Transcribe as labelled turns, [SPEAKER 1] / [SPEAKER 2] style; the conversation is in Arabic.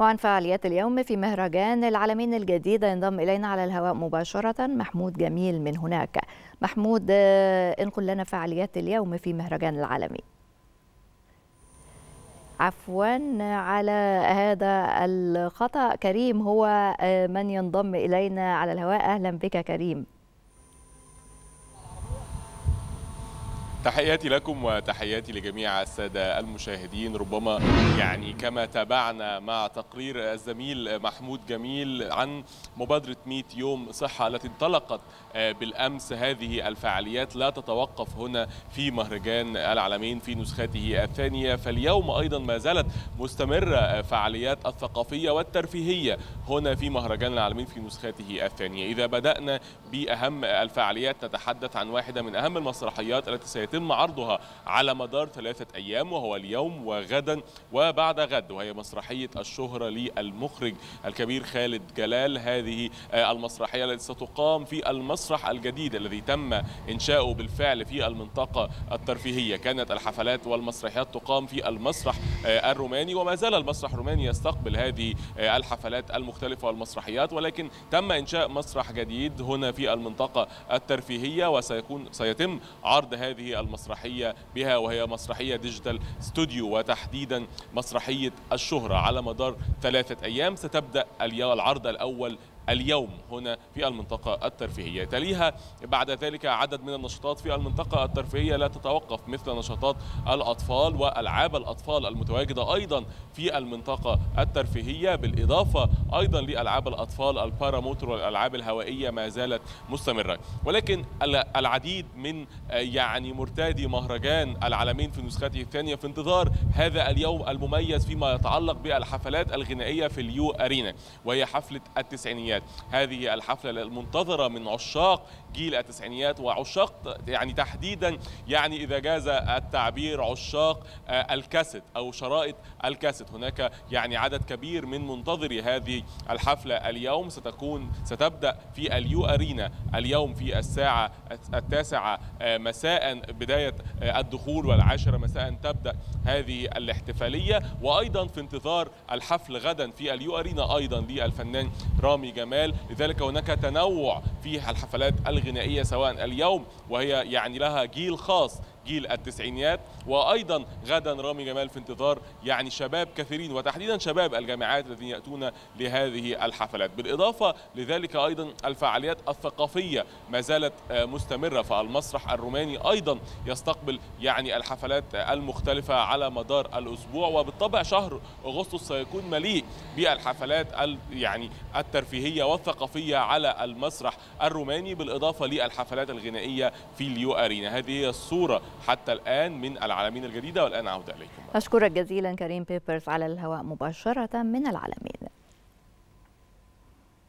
[SPEAKER 1] وعن فعاليات اليوم في مهرجان العالمين الجديدة ينضم إلينا على الهواء مباشرة محمود جميل من هناك. محمود انقل لنا فعاليات اليوم في مهرجان العالمين. عفوا على هذا الخطأ كريم هو من ينضم إلينا على الهواء. أهلا بك كريم.
[SPEAKER 2] تحياتي لكم وتحياتي لجميع السادة المشاهدين. ربما يعني كما تابعنا مع تقرير الزميل محمود جميل عن مبادرة 100 يوم صحة التي انطلقت بالأمس. هذه الفعاليات لا تتوقف هنا في مهرجان العالمين في نسخته الثانية. فاليوم أيضا ما زالت مستمرة فعاليات الثقافية والترفيهية هنا في مهرجان العالمين في نسخته الثانية. إذا بدأنا بأهم الفعاليات نتحدث عن واحدة من أهم المسرحيات التي سيتم يتم عرضها على مدار ثلاثة أيام وهو اليوم وغدا وبعد غد وهي مسرحية الشهرة للمخرج الكبير خالد جلال. هذه المسرحية التي ستقام في المسرح الجديد الذي تم إنشاؤه بالفعل في المنطقة الترفيهية. كانت الحفلات والمسرحيات تقام في المسرح الروماني وما زال المسرح الروماني يستقبل هذه الحفلات المختلفة والمسرحيات ولكن تم إنشاء مسرح جديد هنا في المنطقة الترفيهية وسيكون سيتم عرض هذه المسرحية بها وهي مسرحية digital studio وتحديدا مسرحية الشهرة على مدار ثلاثة أيام. ستبدأ العرض الأول اليوم هنا في المنطقة الترفيهية. تليها بعد ذلك عدد من النشاطات في المنطقة الترفيهية لا تتوقف مثل نشاطات الأطفال وألعاب الأطفال المتواجدة أيضا في المنطقة الترفيهية بالإضافة أيضا لألعاب الأطفال الباراموتر والألعاب الهوائية ما زالت مستمرة. ولكن العديد من يعني مرتادي مهرجان العالمين في نسخته الثانية في انتظار هذا اليوم المميز فيما يتعلق بالحفلات الغنائية في اليو أرينا وهي حفلة التسعينيات. هذه الحفلة المنتظرة من عشاق جيل التسعينيات وعشاق يعني تحديدا يعني إذا جاز التعبير عشاق الكاسيت أو شرائط الكاسيت. هناك يعني عدد كبير من منتظري هذه الحفلة اليوم. ستكون ستبدأ في ال U Arena اليوم في الساعة التاسعة مساء بداية الدخول والعاشرة مساء تبدأ هذه الاحتفالية. وأيضا في انتظار الحفل غدا في ال U Arena أيضا للفنان رامي جمال. لذلك هناك تنوع في الحفلات الغنائية سواء اليوم وهي يعني لها جيل خاص. جيل التسعينيات وأيضا غدا رامي جمال في انتظار يعني شباب كثيرين وتحديدا شباب الجامعات الذين يأتون لهذه الحفلات. بالإضافة لذلك أيضا الفعاليات الثقافية ما زالت مستمرة فالمسرح الروماني أيضا يستقبل يعني الحفلات المختلفة على مدار الأسبوع وبالطبع شهر أغسطس سيكون مليء بالحفلات يعني الترفيهية والثقافية على المسرح الروماني بالإضافة للحفلات الغنائية في اليو أرينا. هذه هي الصورة حتى الآن من العالمين الجديدة والآن عودة إليكم.
[SPEAKER 1] أشكرك جزيلا كريم بيبرز على الهواء مباشرة من العالمين.